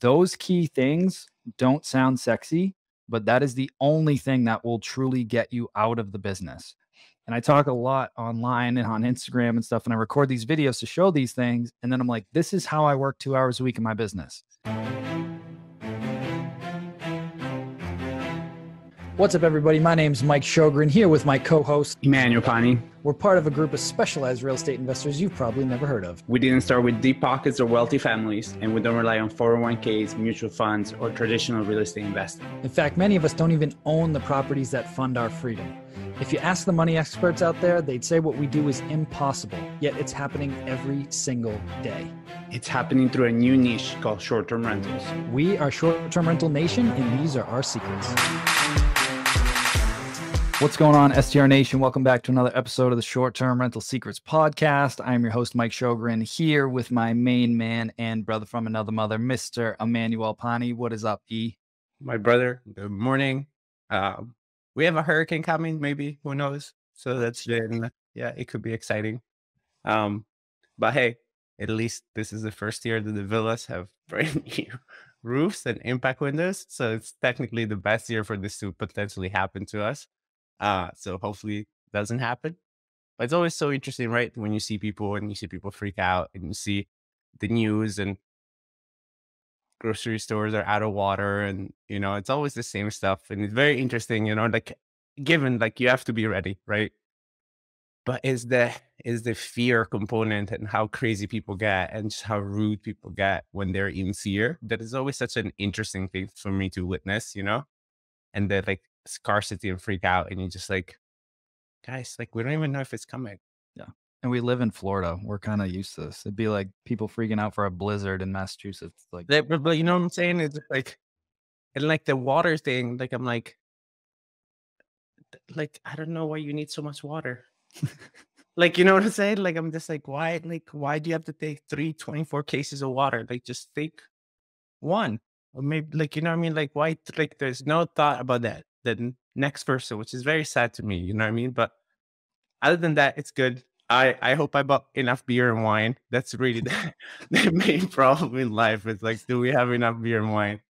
those key things don't sound sexy, but that is the only thing that will truly get you out of the business. And I talk a lot online and on Instagram and stuff, and I record these videos to show these things. And then I'm like, this is how I work two hours a week in my business. What's up, everybody? My name is Mike Sjogren here with my co host, Emmanuel Pani. We're part of a group of specialized real estate investors you've probably never heard of. We didn't start with deep pockets or wealthy families, and we don't rely on 401ks, mutual funds, or traditional real estate investing. In fact, many of us don't even own the properties that fund our freedom. If you ask the money experts out there, they'd say what we do is impossible, yet it's happening every single day. It's happening through a new niche called short term rentals. We are Short Term Rental Nation, and these are our secrets. What's going on, STR Nation? Welcome back to another episode of the Short Term Rental Secrets Podcast. I'm your host, Mike Sjogren, here with my main man and brother from another mother, Mr. Emmanuel Pani. What is up, E? My brother, good morning. Um, we have a hurricane coming, maybe, who knows? So that's been, yeah, it could be exciting. Um, but hey, at least this is the first year that the villas have brand new roofs and impact windows. So it's technically the best year for this to potentially happen to us. Uh, so hopefully it doesn't happen. But it's always so interesting, right? When you see people and you see people freak out and you see the news and grocery stores are out of water and you know, it's always the same stuff. And it's very interesting, you know, like given like you have to be ready, right? But is the is the fear component and how crazy people get and just how rude people get when they're in fear that is always such an interesting thing for me to witness, you know? And that like scarcity and freak out and you just like guys like we don't even know if it's coming. Yeah and we live in florida we're kind of used to this it'd be like people freaking out for a blizzard in massachusetts like they, but you know what i'm saying? It's like and like the water thing like i'm like like i don't know why you need so much water. Like you know what i'm saying? Like i'm just like why like why do you have to take three 24 cases of water? Like just take one or maybe like you know what i mean? Like why like there's no thought about that the next person, which is very sad to me. You know what I mean? But other than that, it's good. I, I hope I bought enough beer and wine. That's really the, the main problem in life. It's like, do we have enough beer and wine?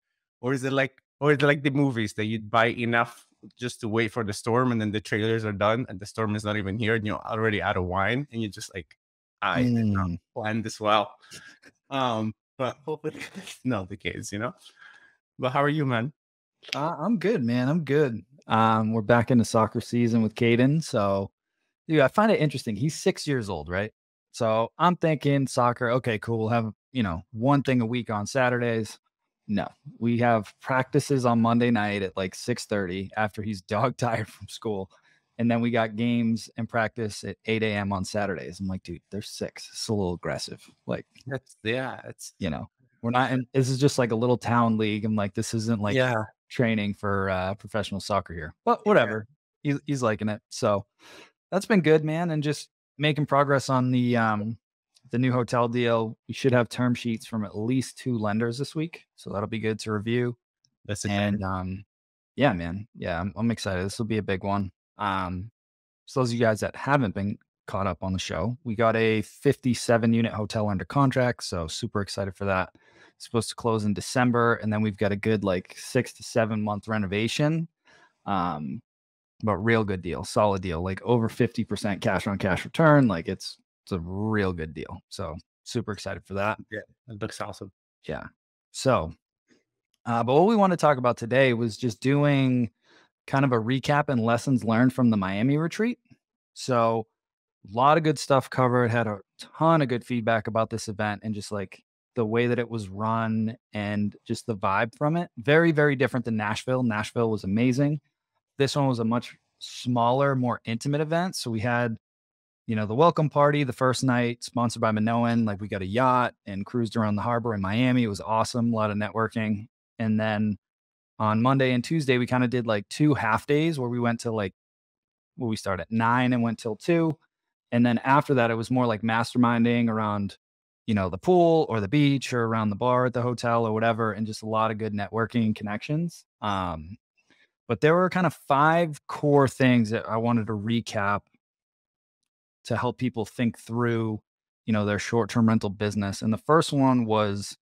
Or is it like, or is it like the movies that you buy enough just to wait for the storm and then the trailers are done and the storm is not even here and you're already out of wine and you're just like, I mm. did not mm. plan this well. Um, but hopefully that's not the case, you know? But how are you, man? Uh, I'm good, man. I'm good. Um, we're back into soccer season with Caden. So, dude, I find it interesting. He's six years old, right? So I'm thinking soccer. Okay, cool. We'll have you know one thing a week on Saturdays. No, we have practices on Monday night at like 6:30 after he's dog tired from school, and then we got games and practice at 8 a.m. on Saturdays. I'm like, dude, they're six. It's a little aggressive. Like, that's yeah, it's you know, we're not in. This is just like a little town league. I'm like, this isn't like yeah training for uh, professional soccer here. But whatever, yeah. he, he's liking it. So that's been good, man. And just making progress on the um, the new hotel deal. We should have term sheets from at least two lenders this week, so that'll be good to review. That's and um, yeah, man, yeah, I'm, I'm excited. This will be a big one. Um, so those of you guys that haven't been caught up on the show, we got a 57 unit hotel under contract, so super excited for that supposed to close in December, and then we've got a good like six to seven month renovation. Um, but real good deal, solid deal, like over 50% cash on cash return. Like it's it's a real good deal. So super excited for that. Yeah, it looks awesome. Yeah. So uh, but what we want to talk about today was just doing kind of a recap and lessons learned from the Miami retreat. So a lot of good stuff covered, had a ton of good feedback about this event and just like the way that it was run and just the vibe from it. Very, very different than Nashville. Nashville was amazing. This one was a much smaller, more intimate event. So we had, you know, the welcome party the first night, sponsored by Minoan. Like we got a yacht and cruised around the harbor in Miami. It was awesome, a lot of networking. And then on Monday and Tuesday, we kind of did like two half days where we went to like, well, we started at nine and went till two. And then after that, it was more like masterminding around you know, the pool or the beach or around the bar at the hotel or whatever, and just a lot of good networking connections. Um, but there were kind of five core things that I wanted to recap to help people think through, you know, their short-term rental business. And the first one was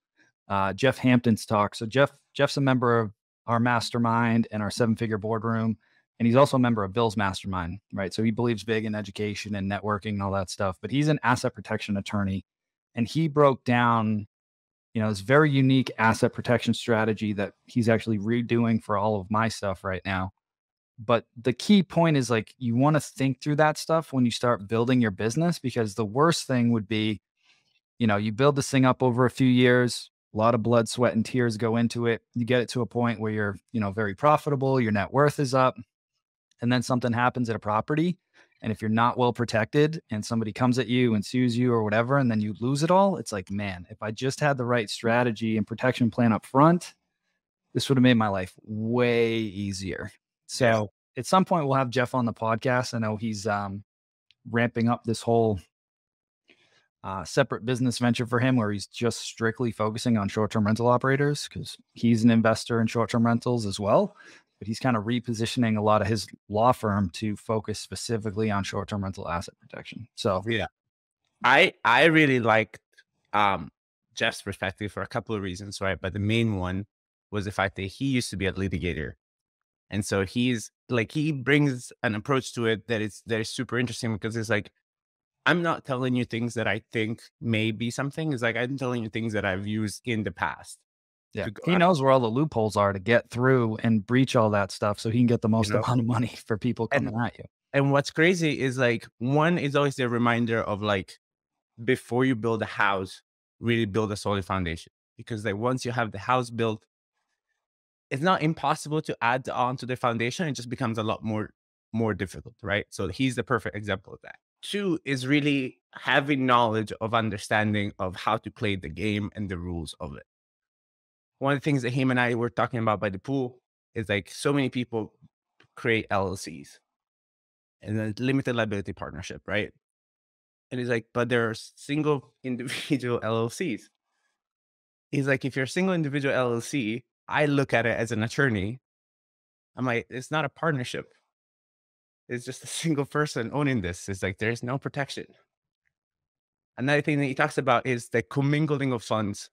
uh, Jeff Hampton's talk. So Jeff Jeff's a member of our mastermind and our seven figure boardroom. And he's also a member of Bill's mastermind, right? So he believes big in education and networking and all that stuff. But he's an asset protection attorney. And he broke down, you know, this very unique asset protection strategy that he's actually redoing for all of my stuff right now. But the key point is like you want to think through that stuff when you start building your business because the worst thing would be, you know, you build this thing up over a few years, a lot of blood, sweat, and tears go into it. You get it to a point where you're, you know, very profitable, your net worth is up, and then something happens at a property. And if you're not well protected and somebody comes at you and sues you or whatever, and then you lose it all, it's like, man, if I just had the right strategy and protection plan up front, this would have made my life way easier. So at some point we'll have Jeff on the podcast. I know he's um, ramping up this whole uh, separate business venture for him where he's just strictly focusing on short-term rental operators because he's an investor in short-term rentals as well but he's kind of repositioning a lot of his law firm to focus specifically on short-term rental asset protection so yeah i i really liked um jeff's perspective for a couple of reasons right but the main one was the fact that he used to be a litigator and so he's like he brings an approach to it that is that is super interesting because it's like I'm not telling you things that I think may be something. It's like I'm telling you things that I've used in the past. Yeah. He knows where all the loopholes are to get through and breach all that stuff so he can get the most you know? amount of money for people coming and, at you. And what's crazy is like one is always a reminder of like before you build a house, really build a solid foundation. Because like once you have the house built, it's not impossible to add on to the foundation. It just becomes a lot more more difficult, right? So he's the perfect example of that two is really having knowledge of understanding of how to play the game and the rules of it. One of the things that him and I were talking about by the pool is like so many people create LLCs and a limited liability partnership, right? And he's like, but there are single individual LLCs. He's like, if you're a single individual LLC, I look at it as an attorney. I'm like, it's not a partnership It's just a single person owning this. It's like there's no protection. Another thing that he talks about is the commingling of funds.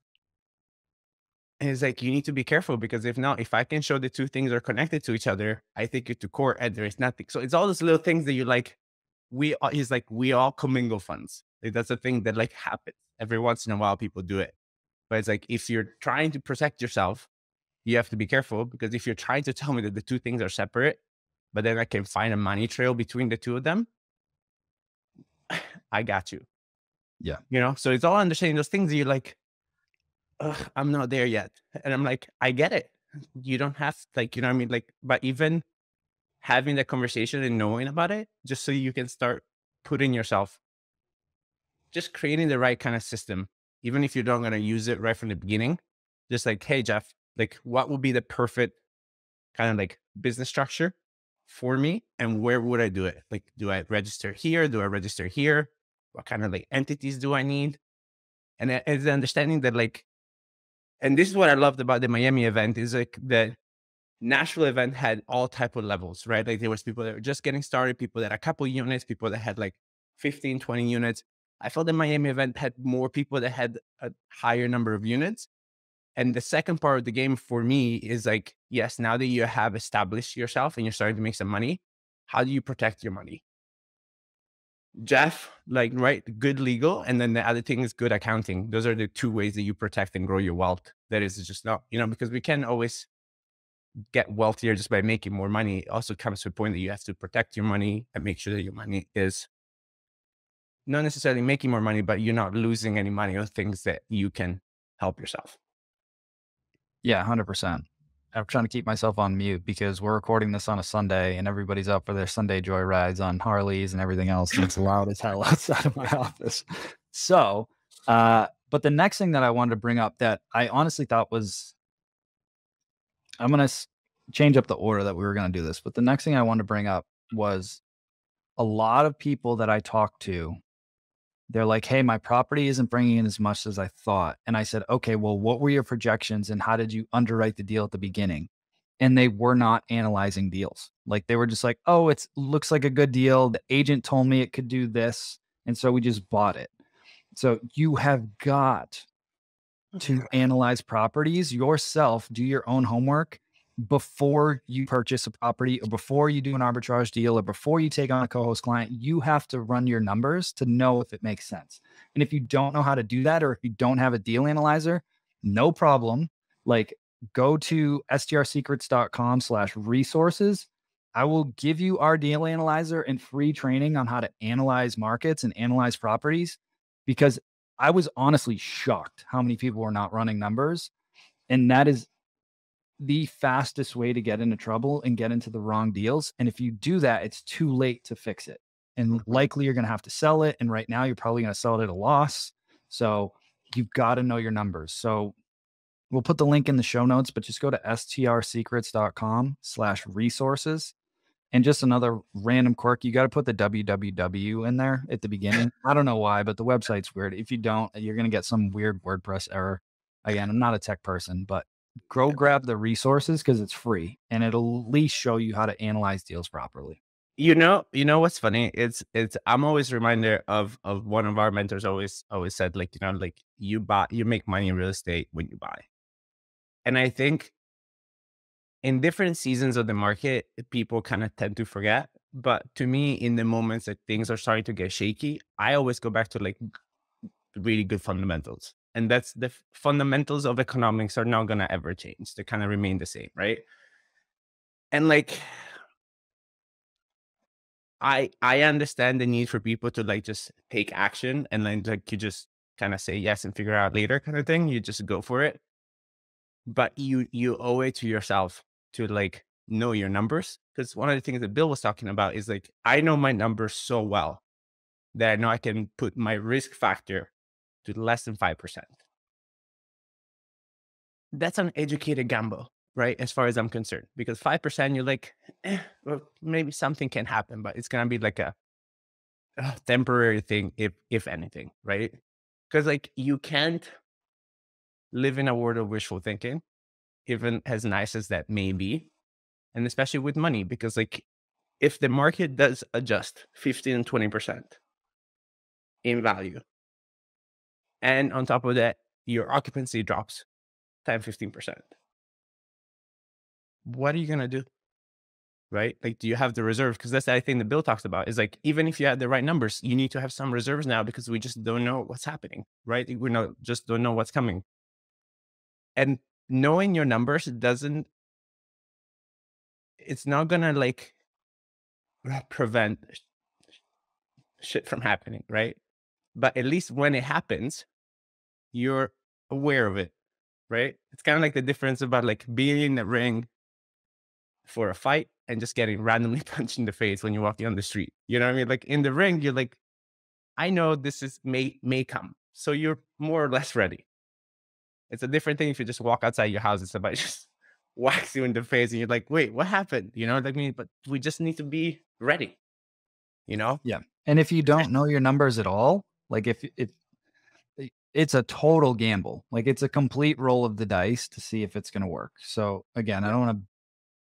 And it's like you need to be careful because if not, if I can show the two things are connected to each other, I take you to court and there is nothing. So it's all those little things that you like. We are, he's like we all commingle funds. Like that's a thing that like happens every once in a while. People do it, but it's like if you're trying to protect yourself, you have to be careful because if you're trying to tell me that the two things are separate, but then I can find a money trail between the two of them, I got you. Yeah. You know, so it's all understanding those things that you're like, I'm not there yet. And I'm like, I get it. You don't have like, you know what I mean? Like, but even having that conversation and knowing about it, just so you can start putting yourself, just creating the right kind of system, even if you're not going to use it right from the beginning, just like, hey, Jeff, like what would be the perfect kind of like business structure for me and where would I do it? Like, do I register here? Do I register here? What kind of like entities do I need? And uh, it's understanding that like, and this is what I loved about the Miami event is like the Nashville event had all type of levels, right? Like there was people that were just getting started, people that had a couple units, people that had like 15, 20 units. I felt the Miami event had more people that had a higher number of units. And the second part of the game for me is like, yes, now that you have established yourself and you're starting to make some money, how do you protect your money? Jeff, like, right, good legal. And then the other thing is good accounting. Those are the two ways that you protect and grow your wealth. That is just not, you know, because we can always get wealthier just by making more money. It also comes to a point that you have to protect your money and make sure that your money is not necessarily making more money, but you're not losing any money or things that you can help yourself. Yeah, 100%. I'm trying to keep myself on mute because we're recording this on a Sunday and everybody's up for their Sunday joy rides on Harleys and everything else. And it's loud as hell outside of my office. So, uh, but the next thing that I wanted to bring up that I honestly thought was, I'm going to change up the order that we were going to do this, but the next thing I wanted to bring up was a lot of people that I talked to they're like, hey, my property isn't bringing in as much as I thought. And I said, okay, well, what were your projections and how did you underwrite the deal at the beginning? And they were not analyzing deals. Like they were just like, oh, it looks like a good deal. The agent told me it could do this. And so we just bought it. So you have got mm-hmm. to analyze properties yourself, do your own homework before you purchase a property or before you do an arbitrage deal or before you take on a co-host client you have to run your numbers to know if it makes sense. And if you don't know how to do that or if you don't have a deal analyzer no problem. Like go to strsecrets.com slash resources. I will give you our deal analyzer and free training on how to analyze markets and analyze properties because i was honestly shocked how many people were not running numbers. And that is the fastest way to get into trouble and get into the wrong deals. And if you do that, it's too late to fix it. And mm-hmm. likely you're going to have to sell it. And right now you're probably going to sell it at a loss. So you've got to know your numbers. So we'll put the link in the show notes, but just go to strsecrets.com slash resources. And just another random quirk, you got to put the www in there at the beginning. I don't know why, but the website's weird. If you don't, you're going to get some weird WordPress error. Again, I'm not a tech person, but go grab the resources because it's free and it'll at least show you how to analyze deals properly. You know you know what's funny? It's it's i'm always reminded of of one of our mentors always always said like you know like you buy you make money in real estate when you buy. And i think in different seasons of the market people kind of tend to forget but to me in the moments that things are starting to get shaky i always go back to like really good fundamentals and that's the fundamentals of economics are not going to ever change they kind of remain the same right? And like i i understand the need for people to like just take action and then like you just kind of say yes and figure out later kind of thing you just go for it. But you you owe it to yourself to like know your numbers because one of the things that bill was talking about is like i know my numbers so well that i know i can put my risk factor to less than 5%. That's an educated gamble, right? As far as I'm concerned, because 5%, you're like, eh, well, maybe something can happen, but it's going to be like a, a temporary thing, if, if anything, right? Because like you can't live in a world of wishful thinking, even as nice as that may be. And especially with money, because like if the market does adjust 15 and 20% in value, and on top of that, your occupancy drops 10, 15%. What are you going to do? Right? Like, do you have the reserve? Because that's the thing the bill talks about is like, even if you had the right numbers, you need to have some reserves now because we just don't know what's happening, right? We not, just don't know what's coming. And knowing your numbers doesn't, it's not going to like prevent shit from happening, right? But at least when it happens, you're aware of it, right? It's kind of like the difference about like being in the ring for a fight and just getting randomly punched in the face when you're walking on the street. You know what I mean? Like in the ring, you're like, I know this is may may come, so you're more or less ready. It's a different thing if you just walk outside your house and somebody just whacks you in the face and you're like, wait, what happened? You know what I mean? But we just need to be ready. You know? Yeah. And if you don't know your numbers at all, like if if it's a total gamble. Like it's a complete roll of the dice to see if it's going to work. So again, I don't want to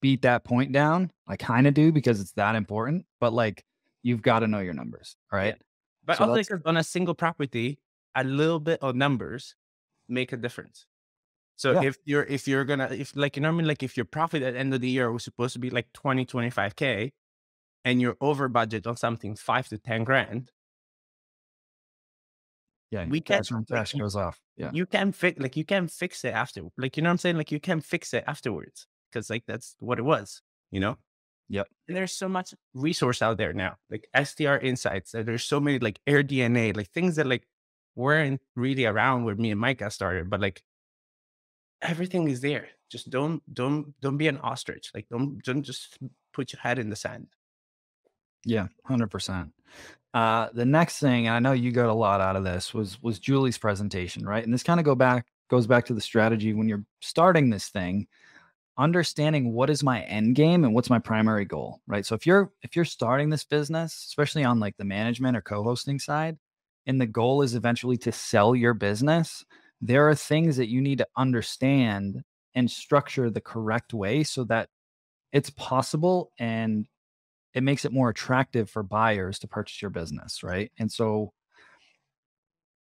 beat that point down. I kind of do because it's that important, but like you've got to know your numbers. All right. Yeah. But so also on a single property, a little bit of numbers make a difference. So yeah. if you're if you're gonna if like you know what I mean like if your profit at the end of the year was supposed to be like 20, 25K and you're over budget on something five to 10 grand, yeah, we can like, goes off. Yeah, you can fix like you can fix it after. Like you know what I'm saying? Like you can fix it afterwards because like that's what it was. You know. Yep. And there's so much resource out there now, like STR insights. There's so many like AirDNA, like things that like weren't really around where me and Mike got started, but like everything is there. Just don't don't don't be an ostrich. Like don't don't just put your head in the sand. Yeah, hundred percent. Uh, the next thing, and I know you got a lot out of this, was was Julie's presentation, right? And this kind of go back goes back to the strategy when you're starting this thing, understanding what is my end game and what's my primary goal, right? So if you're if you're starting this business, especially on like the management or co-hosting side, and the goal is eventually to sell your business, there are things that you need to understand and structure the correct way so that it's possible and it makes it more attractive for buyers to purchase your business, right? And so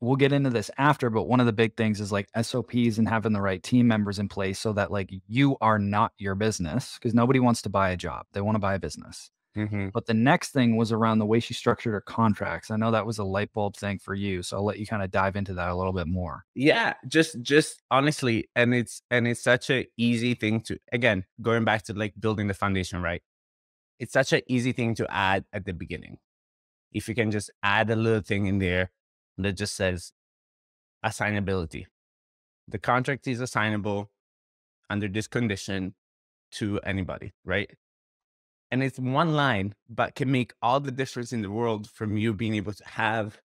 we'll get into this after, but one of the big things is like SOPs and having the right team members in place so that like you are not your business because nobody wants to buy a job. They want to buy a business. Mm-hmm. But the next thing was around the way she structured her contracts. I know that was a light bulb thing for you. So I'll let you kind of dive into that a little bit more. Yeah, just just honestly, and it's and it's such a easy thing to again, going back to like building the foundation, right? It's such an easy thing to add at the beginning. If you can just add a little thing in there that just says assignability. The contract is assignable under this condition to anybody, right? And it's one line, but can make all the difference in the world from you being able to have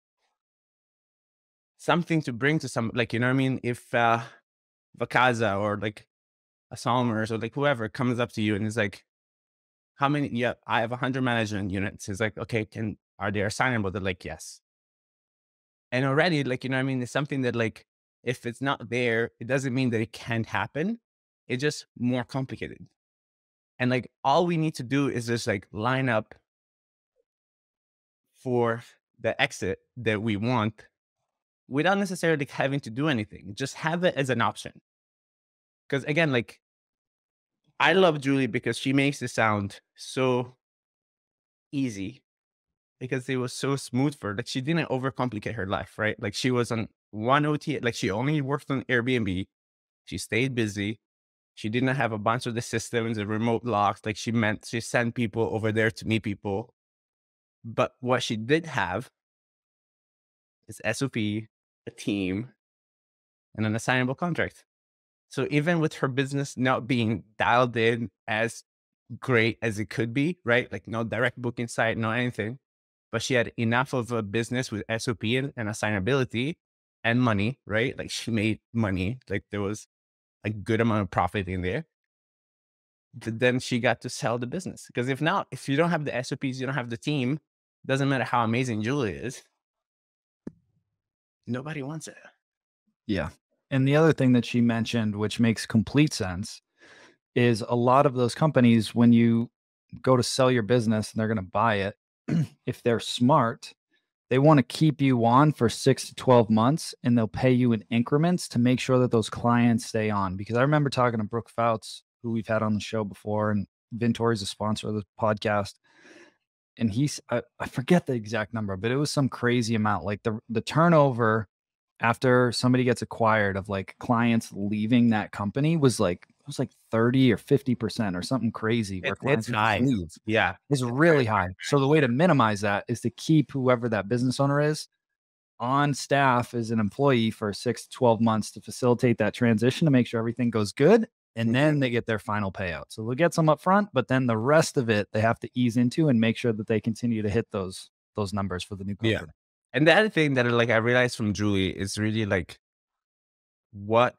something to bring to some, like, you know what I mean? If uh, Vacasa or like a Salmers or like whoever comes up to you and is like, how many, yeah, I have 100 management units. It's like, okay, can, are they assignable? They're like, yes and already like you know i mean it's something that like if it's not there it doesn't mean that it can't happen it's just more complicated and like all we need to do is just like line up for the exit that we want without necessarily having to do anything just have it as an option because again like i love julie because she makes it sound so easy because it was so smooth for her. Like she didn't overcomplicate her life, right? Like she was on one OT, like she only worked on Airbnb. She stayed busy. She didn't have a bunch of the systems and remote locks. Like she meant she sent people over there to meet people. But what she did have is SOP, a team, and an assignable contract. So even with her business not being dialed in as great as it could be, right? Like no direct booking site, no anything but she had enough of a business with SOP and, and assignability and money, right? Like she made money, like there was a good amount of profit in there. But then she got to sell the business. Because if not, if you don't have the SOPs, you don't have the team, doesn't matter how amazing Julie is, nobody wants it. Yeah. And the other thing that she mentioned, which makes complete sense, is a lot of those companies, when you go to sell your business and they're going to buy it, if they're smart, they want to keep you on for six to 12 months and they'll pay you in increments to make sure that those clients stay on. Because I remember talking to Brooke Fouts, who we've had on the show before, and Vintory is a sponsor of the podcast. And he's, I, I forget the exact number, but it was some crazy amount. Like the, the turnover after somebody gets acquired of like clients leaving that company was like it was like 30 or 50 percent or something crazy it, it's high. leave. yeah. It's really high. so the way to minimize that is to keep whoever that business owner is on staff as an employee for six to 12 months to facilitate that transition to make sure everything goes good and then mm-hmm. they get their final payout. So they'll get some up front but then the rest of it they have to ease into and make sure that they continue to hit those those numbers for the new company. yeah and the other thing that like I realized from Julie is really like what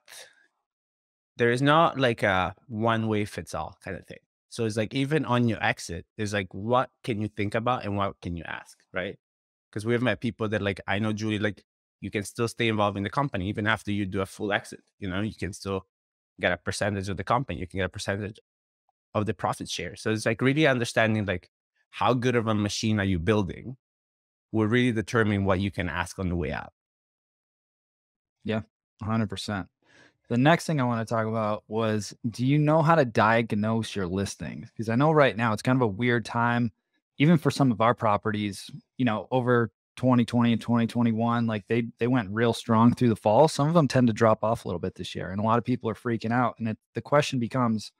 there is not like a one way fits all kind of thing. So it's like even on your exit, there's like what can you think about and what can you ask, right? Because we've met people that like I know Julie, like you can still stay involved in the company even after you do a full exit. You know, you can still get a percentage of the company, you can get a percentage of the profit share. So it's like really understanding like how good of a machine are you building will really determine what you can ask on the way out. Yeah, 100%. The next thing I want to talk about was do you know how to diagnose your listings? Because I know right now it's kind of a weird time, even for some of our properties, you know, over 2020 and 2021, like they they went real strong through the fall. Some of them tend to drop off a little bit this year, and a lot of people are freaking out. And it, the question becomes,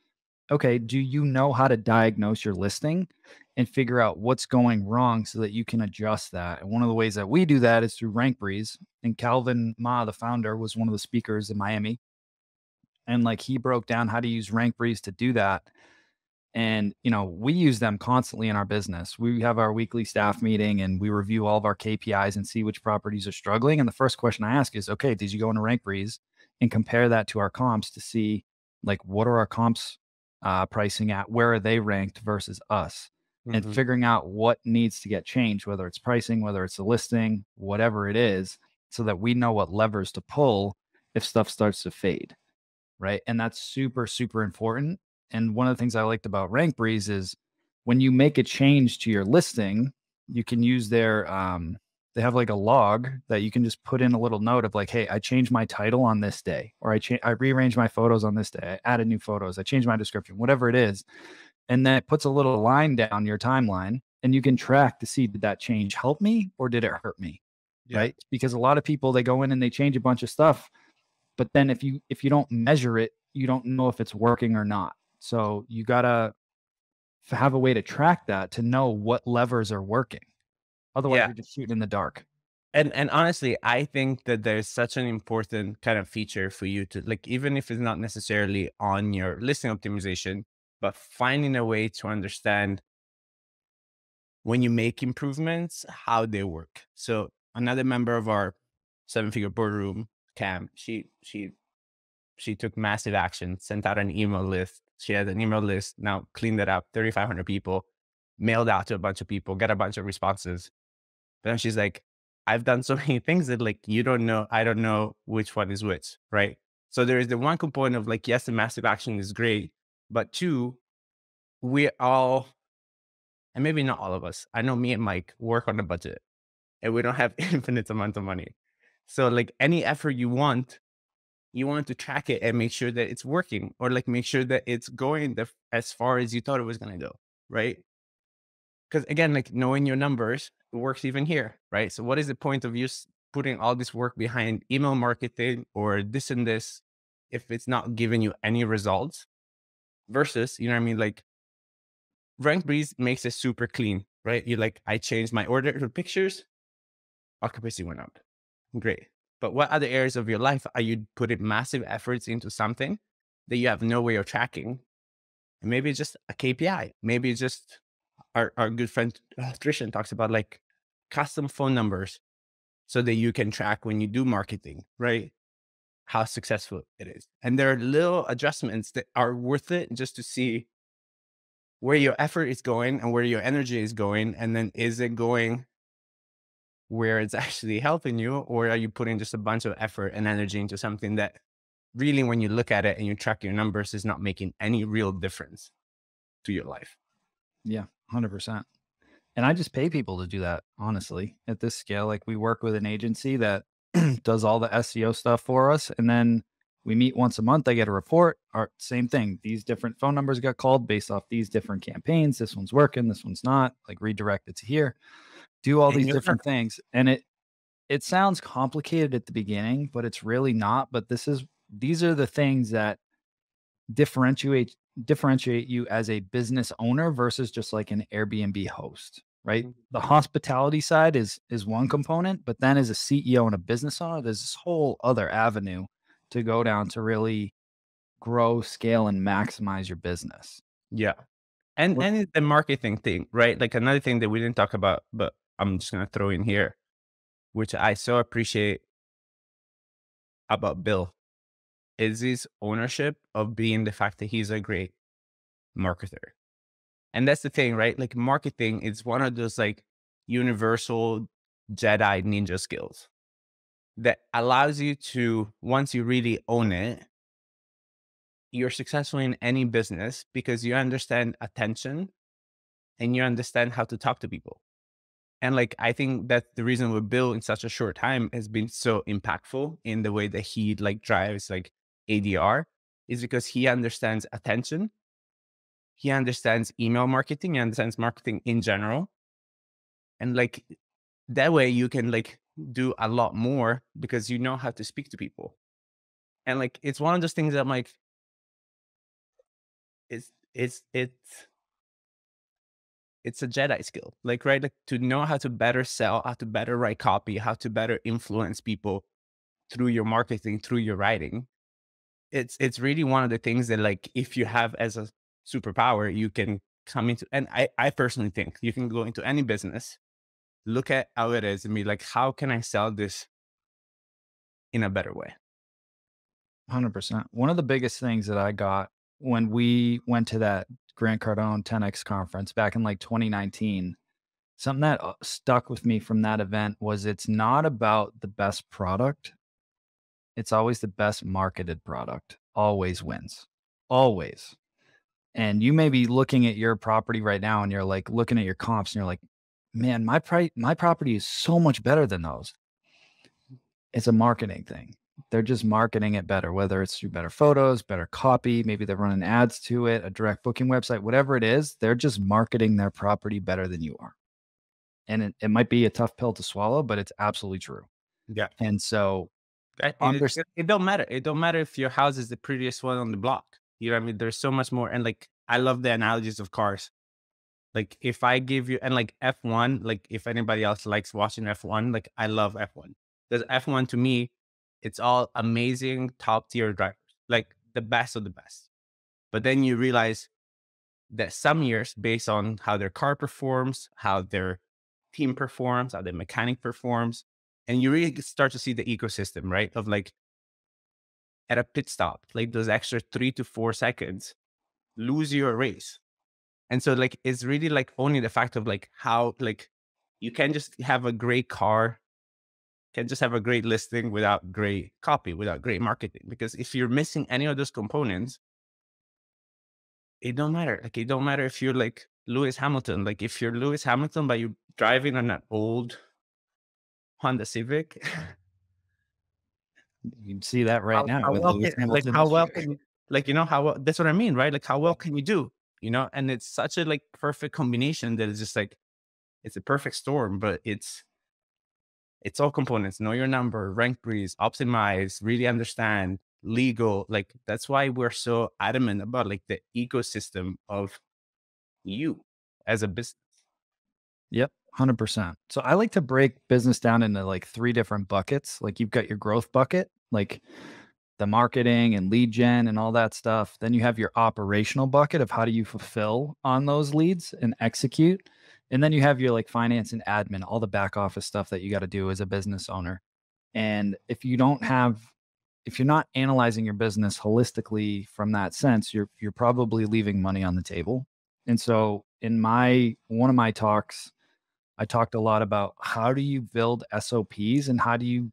okay, do you know how to diagnose your listing and figure out what's going wrong so that you can adjust that? And one of the ways that we do that is through RankBreeze. And Calvin Ma, the founder, was one of the speakers in Miami. And like he broke down how to use RankBreeze to do that. And, you know, we use them constantly in our business. We have our weekly staff meeting and we review all of our KPIs and see which properties are struggling. And the first question I ask is, okay, did you go into RankBreeze and compare that to our comps to see like what are our comps uh, pricing at? Where are they ranked versus us? Mm-hmm. And figuring out what needs to get changed, whether it's pricing, whether it's a listing, whatever it is, so that we know what levers to pull if stuff starts to fade. Right. And that's super, super important. And one of the things I liked about RankBreeze is when you make a change to your listing, you can use their um, they have like a log that you can just put in a little note of like, hey, I changed my title on this day, or I cha- I rearranged my photos on this day, I added new photos, I changed my description, whatever it is, and then it puts a little line down your timeline, and you can track to see did that change help me or did it hurt me, Yeah. right? Because a lot of people they go in and they change a bunch of stuff, but then if you if you don't measure it, you don't know if it's working or not. So you gotta have a way to track that to know what levers are working. Otherwise, Yeah. you're just shooting in the dark. And and honestly, I think that there's such an important kind of feature for you to like, even if it's not necessarily on your listing optimization, but finding a way to understand when you make improvements, how they work. So another member of our seven figure boardroom, Cam, she she she took massive action, sent out an email list. She had an email list, now cleaned it up, 3,500 people, mailed out to a bunch of people, got a bunch of responses. But then she's like, I've done so many things that like you don't know, I don't know which one is which, right? So there is the one component of like, yes, the massive action is great, but two, we all, and maybe not all of us, I know me and Mike work on a budget and we don't have infinite amount of money. So like any effort you want, you want to track it and make sure that it's working or like make sure that it's going the, as far as you thought it was going to go, right? Because again, like knowing your numbers works even here, right? So what is the point of you putting all this work behind email marketing or this and this if it's not giving you any results versus, you know what I mean? Like Rank Breeze makes it super clean, right? You like, I changed my order to pictures, occupancy went up. Great. But what other areas of your life are you putting massive efforts into something that you have no way of tracking? And maybe it's just a KPI. Maybe it's just our, our good friend uh, Trishan talks about like custom phone numbers so that you can track when you do marketing, right? How successful it is. And there are little adjustments that are worth it just to see where your effort is going and where your energy is going. And then is it going where it's actually helping you, or are you putting just a bunch of effort and energy into something that really, when you look at it and you track your numbers, is not making any real difference to your life? Yeah, 100%. And I just pay people to do that, honestly, at this scale. Like we work with an agency that does all the SEO stuff for us. And then we meet once a month. I get a report. Or same thing. These different phone numbers got called based off these different campaigns. This one's working, this one's not. Like redirect it to here. Do all these different things. And it it sounds complicated at the beginning, but it's really not. But this is these are the things that differentiate differentiate you as a business owner versus just like an Airbnb host, right? Mhm. The hospitality side is is one component, but then as a CEO and a business owner, there's this whole other avenue to go down to really grow, scale, and maximize your business. Yeah. And What- and the marketing thing, right? Like another thing that we didn't talk about, but I'm just gonna throw in here, which I so appreciate about Bill, is his ownership of being the fact that he's a great marketer. And that's the thing, right? Like marketing is one of those like universal Jedi ninja skills that allows you to, once you really own it, you're successful in any business because you understand attention and you understand how to talk to people. And like I think that the reason we Bill in such a short time has been so impactful in the way that he like drives like ADR is because he understands attention. He understands email marketing, he understands marketing in general. And like that way you can like do a lot more because you know how to speak to people. And like it's one of those things that I'm like, it's it's it's it's a Jedi skill. Like right, like to know how to better sell, how to better write copy, how to better influence people through your marketing, through your writing. It's it's really one of the things that like if you have as a superpower, you can come into and I, I personally think you can go into any business, look at how it is and be like, how can I sell this in a better way? 100%. One of the biggest things that I got when we went to that Grant Cardone 10X conference back in like 2019, something that uh, stuck with me from that event was it's not about the best product. It's always the best marketed product. Always wins. Always. And you may be looking at your property right now and you're like looking at your comps and you're like, man, my pri- my property is so much better than those. It's a marketing thing. They're just marketing it better, whether it's through better photos, better copy, maybe they're running ads to it, a direct booking website, whatever it is, they're just marketing their property better than you are. And it, it might be a tough pill to swallow, but it's absolutely true. Yeah. And so It, it, it, it don't matter. It don't matter if your house is the prettiest one on the block. You know what I mean? There's so much more. And like, I love the analogies of cars. Like, if I give you, and like F1, like, if anybody else likes watching F1, like, I love F1. Because F1 to me, it's all amazing top tier drivers, like the best of the best. But then you realize that some years, based on how their car performs, how their team performs, how the mechanic performs, and you really start to see the ecosystem, right? Of like at a pit stop, like those extra three to four seconds lose your race. And so like it's really like only the fact of like how like you can just have a great car, can just have a great listing without great copy, without great marketing. Because if you're missing any of those components, it don't matter. Like it don't matter if you're like Lewis Hamilton. Like if you're Lewis Hamilton, but you're driving on an old Honda Civic. You can see that right how, now. how well can, like how well can you, like you know how well, that's what I mean, right? Like how well can you do? You know, and it's such a like perfect combination that it's just like it's a perfect storm, but it's it's all components. Know your number, rank breeze, optimize, really understand legal. Like that's why we're so adamant about like the ecosystem of you as a business. Yep, 100%. So I like to break business down into like three different buckets. Like you've got your growth bucket, like the marketing and lead gen and all that stuff. Then you have your operational bucket of how do you fulfill on those leads and execute. And then you have your like finance and admin, all the back office stuff that you got to do as a business owner. And if you don't have if you're not analyzing your business holistically from that sense, you're you're probably leaving money on the table. And so in my one of my talks, I talked a lot about how do you build SOPs and how do you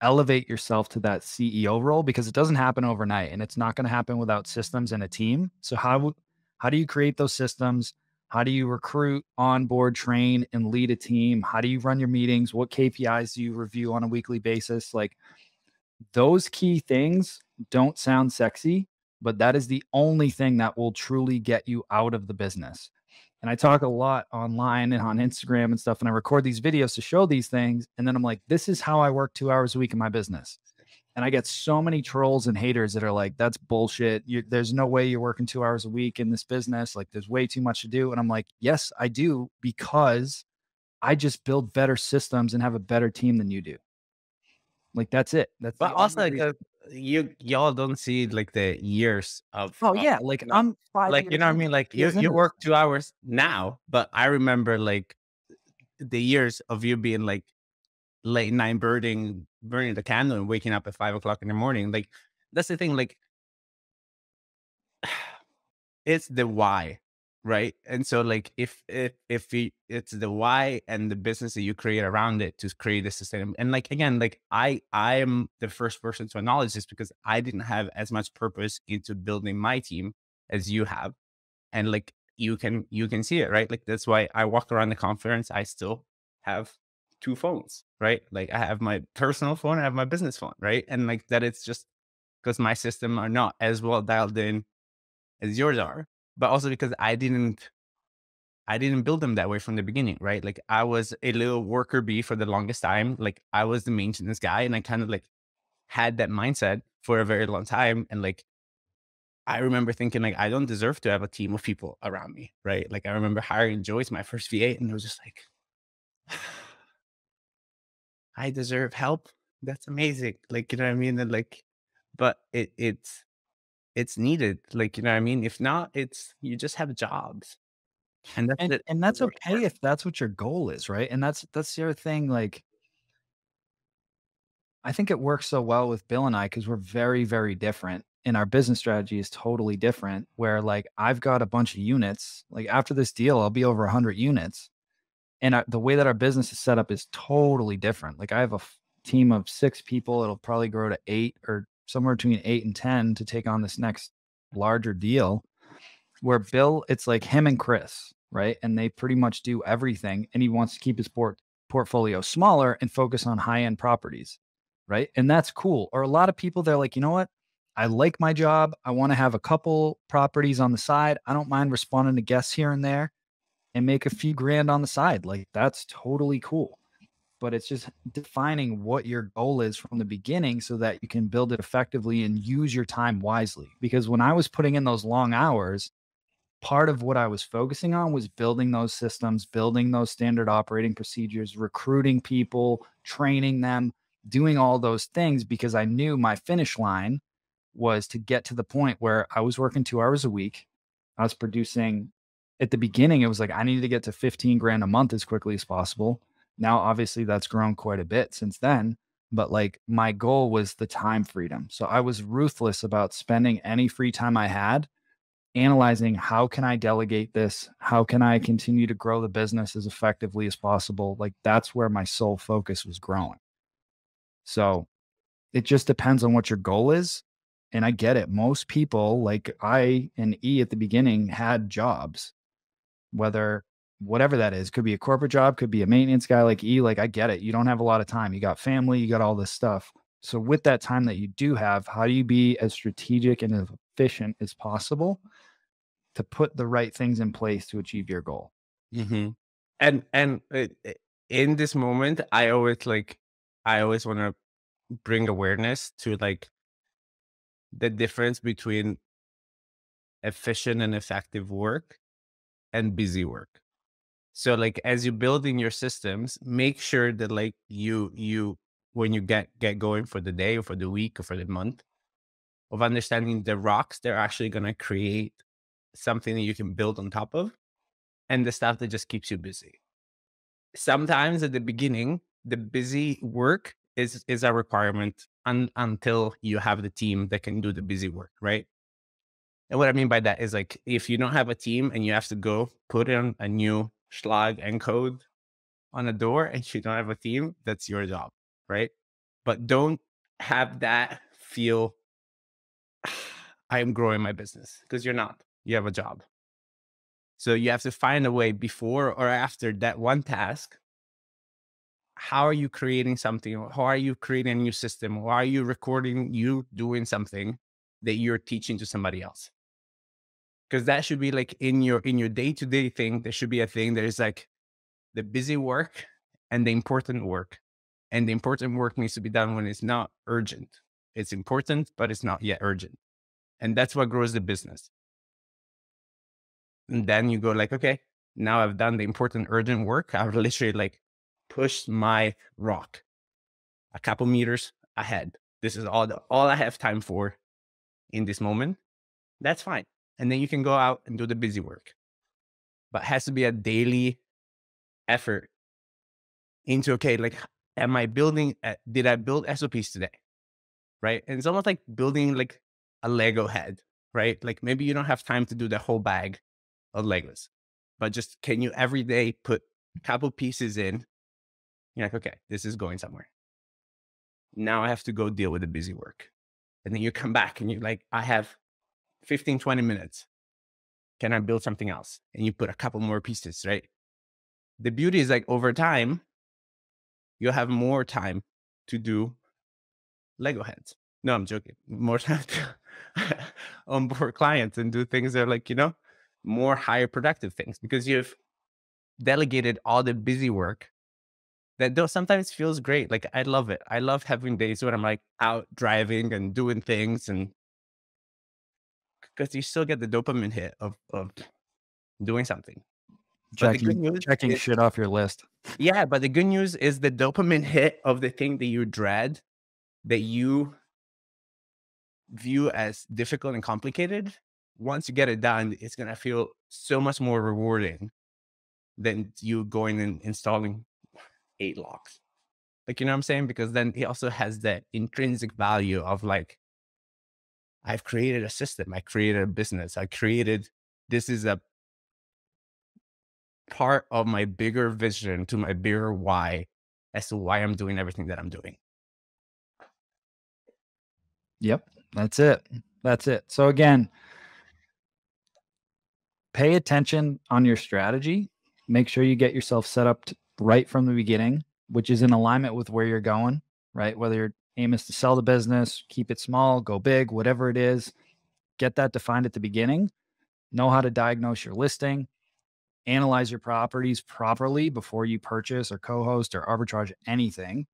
elevate yourself to that CEO role because it doesn't happen overnight and it's not going to happen without systems and a team. So how how do you create those systems? How do you recruit, onboard, train and lead a team? How do you run your meetings? What KPIs do you review on a weekly basis? Like those key things don't sound sexy, but that is the only thing that will truly get you out of the business. And I talk a lot online and on Instagram and stuff, and I record these videos to show these things. And then I'm like, this is how I work two hours a week in my business. And I get so many trolls and haters that are like, that's bullshit. You, there's no way you're working two hours a week in this business. Like, there's way too much to do. And I'm like, yes, I do, because I just build better systems and have a better team than you do. Like, that's it. That's But also like you y'all don't see like the years of Oh, yeah. Like, I'm five like you know what I mean? Like you you work two hours now, but I remember like the years of you being like late night birding, burning the candle and waking up at five o'clock in the morning. Like that's the thing. Like it's the why, right? And so like if if if you, it's the why and the business that you create around it to create a sustainable and like again, like I I am the first person to acknowledge this because I didn't have as much purpose into building my team as you have. And like you can you can see it, right? Like that's why I walk around the conference, I still have two phones, right? Like I have my personal phone, I have my business phone, right? And like that it's just because my system are not as well dialed in as yours are, but also because I didn't I didn't build them that way from the beginning, right? Like I was a little worker bee for the longest time. Like I was the maintenance guy and I kind of like had that mindset for a very long time. And like I remember thinking like I don't deserve to have a team of people around me, right? Like I remember hiring Joyce, my first VA, and it was just like I deserve help. That's amazing. Like, you know what I mean? And like, but it it's it's needed. Like, you know what I mean? If not, it's you just have jobs. And that's and it. and that's okay if that's what your goal is, right? And that's that's the other thing. Like, I think it works so well with Bill and I because we're very very different, and our business strategy is totally different. Where like I've got a bunch of units. Like after this deal, I'll be over hundred units, and I, the way that our business is set up is totally different. Like I have a team of six people. It'll probably grow to eight or somewhere between eight and ten to take on this next larger deal. Where Bill, it's like him and Chris right? And they pretty much do everything. And he wants to keep his port- portfolio smaller and focus on high end properties, right? And that's cool. Or a lot of people, they're like, you know what? I like my job. I want to have a couple properties on the side. I don't mind responding to guests here and there and make a few grand on the side. Like that's totally cool. But it's just defining what your goal is from the beginning so that you can build it effectively and use your time wisely. Because when I was putting in those long hours, part of what I was focusing on was building those systems, building those standard operating procedures, recruiting people, training them, doing all those things because I knew my finish line was to get to the point where I was working two hours a week. I was producing at the beginning, it was like I needed to get to 15 grand a month as quickly as possible. Now, obviously, that's grown quite a bit since then. But like my goal was the time freedom. So I was ruthless about spending any free time I had analyzing how can I delegate this? How can I continue to grow the business as effectively as possible? Like that's where my sole focus was growing. So it just depends on what your goal is. And I get it. Most people, like I and E at the beginning, had jobs, whether whatever that is, could be a corporate job, could be a maintenance guy like E. Like I get it. You don't have a lot of time. You got family, you got all this stuff. So with that time that you do have, how do you be as strategic and as efficient as possible to put the right things in place to achieve your goal. Mm-hmm. And and uh, in this moment, I always like I always want to bring awareness to like the difference between efficient and effective work and busy work. So like as you building your systems, make sure that like you you when you get get going for the day or for the week or for the month, of understanding the rocks they're actually going to create something that you can build on top of and the stuff that just keeps you busy. Sometimes at the beginning the busy work is is a requirement un, until you have the team that can do the busy work right? And what i mean by that is like if you don't have a team and you have to go put in a new Schlage Encode on a door and you don't have a team that's your job right but don't have that feel I am growing my business because you're not. You have a job. So you have to find a way before or after that one task. How are you creating something? How are you creating a new system? How are you recording you doing something that you're teaching to somebody else? Because that should be like in your in your day-to-day thing, there should be a thing that is like the busy work and the important work. And the important work needs to be done when it's not urgent. It's important, but it's not yet urgent. And that's what grows the business. And then you go like, okay, now I've done the important urgent work. I've literally like pushed my rock a couple meters ahead. This is all the, all I have time for in this moment. That's fine. And then you can go out and do the busy work. But has to be a daily effort into okay, like am I building did I build SOPs today? Right. And it's almost like building like a Lego head, right? Like maybe you don't have time to do the whole bag of Legos, but just can you every day put a couple pieces in? You're like, okay, this is going somewhere. Now I have to go deal with the busy work. And then you come back and you're like, I have 15, 20 minutes. Can I build something else? And you put a couple more pieces, right? The beauty is like over time, you'll have more time to do Lego heads. No, I'm joking. More time to onboard clients and do things that are like, you know, more higher productive things because you've delegated all the busy work that though sometimes feels great. Like I love it. I love having days when I'm like out driving and doing things and because you still get the dopamine hit of of doing something. Checking, checking is, shit off your list. Yeah, but the good news is the dopamine hit of the thing that you dread that you view as difficult and complicated, once you get it done, it's going to feel so much more rewarding than you going and installing eight locks. Like, you know what I'm saying? Because then it also has that intrinsic value of like, I've created a system, I created a business, I created this is a part of my bigger vision to my bigger why as to why I'm doing everything that I'm doing. Yep. That's it. That's it. So again, pay attention on your strategy. Make sure you get yourself set up to, right from the beginning, which is in alignment with where you're going, right? Whether your aim is to sell the business, keep it small, go big, whatever it is, get that defined at the beginning. Know how to diagnose your listing, analyze your properties properly before you purchase or co host or arbitrage anything.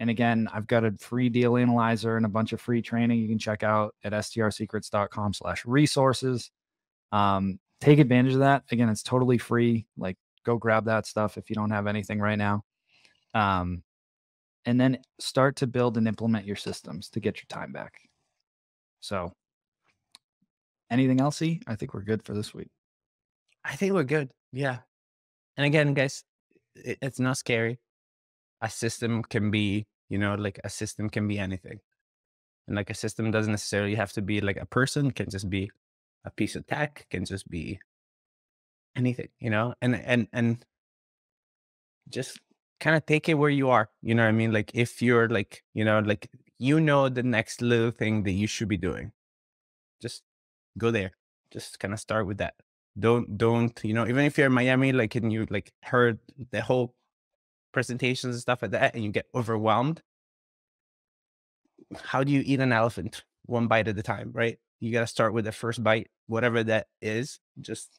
And again, I've got a free deal analyzer and a bunch of free training you can check out at strsecrets.com slash resources. Um, take advantage of that. Again, it's totally free. Like go grab that stuff if you don't have anything right now. Um, and then start to build and implement your systems to get your time back. So anything else? I think we're good for this week. I think we're good. Yeah. And again, guys, it, it's not scary. A system can be, you know, like a system can be anything. And like a system doesn't necessarily have to be like a person, can just be a piece of tech, can just be anything, you know? And and and just kind of take it where you are. You know what I mean? Like if you're like, you know, like you know the next little thing that you should be doing. Just go there. Just kind of start with that don't don't you know even if you're in miami like and you like heard the whole presentations and stuff like that and you get overwhelmed how do you eat an elephant one bite at a time right you got to start with the first bite whatever that is just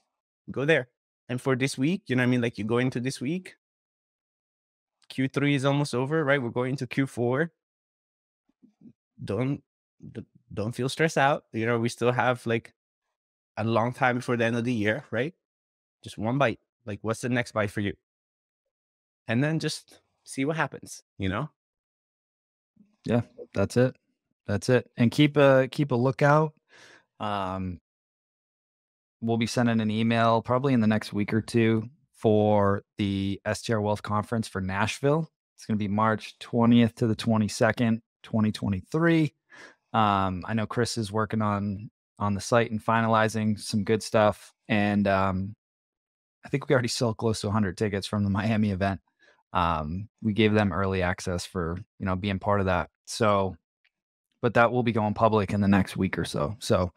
go there and for this week you know what i mean like you go into this week q3 is almost over right we're going into q4 don't don't feel stressed out you know we still have like a long time before the end of the year, right? Just one bite. Like, what's the next bite for you? And then just see what happens, you know? Yeah, that's it. That's it. And keep a keep a lookout. Um we'll be sending an email probably in the next week or two for the STR Wealth Conference for Nashville. It's going to be March 20th to the 22nd, 2023. Um, I know Chris is working on on the site and finalizing some good stuff. And um, I think we already sold close to 100 tickets from the Miami event. Um, we gave them early access for you know being part of that. So, but that will be going public in the next week or so. So,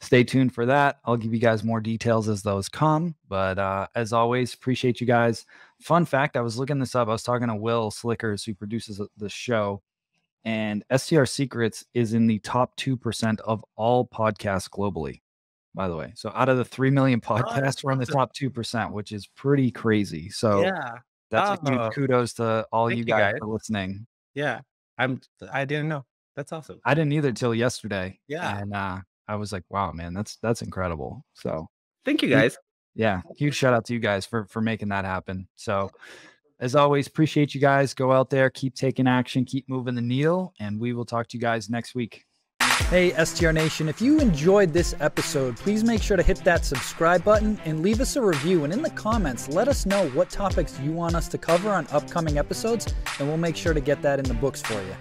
stay tuned for that. I'll give you guys more details as those come. But uh, as always, appreciate you guys. Fun fact: I was looking this up. I was talking to Will Slickers, who produces the show and STR Secrets is in the top 2% of all podcasts globally, by the way. So out of the 3 million podcasts, oh, we're in the top 2%, which is pretty crazy. So yeah, that's oh, a kudos to all you guys, you guys for listening. Yeah. I'm, I didn't know. That's awesome. I didn't either till yesterday. Yeah. And uh, I was like, wow, man, that's, that's incredible. So thank you guys. Yeah. Huge shout out to you guys for, for making that happen. So, as always, appreciate you guys. Go out there, keep taking action, keep moving the needle, and we will talk to you guys next week. Hey, STR Nation, if you enjoyed this episode, please make sure to hit that subscribe button and leave us a review. And in the comments, let us know what topics you want us to cover on upcoming episodes, and we'll make sure to get that in the books for you.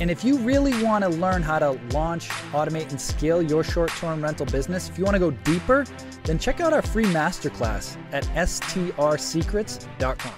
And if you really want to learn how to launch, automate, and scale your short term rental business, if you want to go deeper, then check out our free masterclass at strsecrets.com.